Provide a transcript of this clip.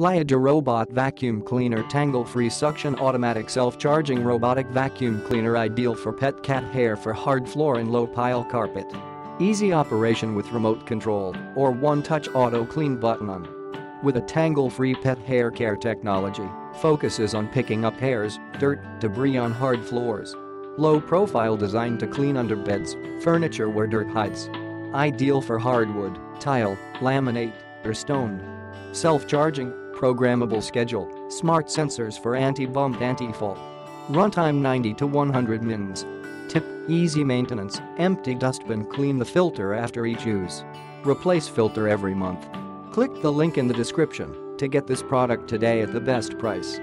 LIUDOU Robot Vacuum Cleaner Tangle-free suction automatic self-charging robotic vacuum cleaner ideal for pet cat hair for hard floor and low pile carpet. Easy operation with remote control or one-touch auto clean button on. With a tangle-free pet hair care technology, focuses on picking up hairs, dirt, debris on hard floors. Low profile designed to clean under beds, furniture where dirt hides. Ideal for hardwood, tile, laminate, or stone. Self-charging, programmable schedule, smart sensors for anti-bump anti-fall. Runtime 90 to 100 mins. Tip, easy maintenance, empty dustbin clean the filter after each use. Replace filter every month. Click the link in the description to get this product today at the best price.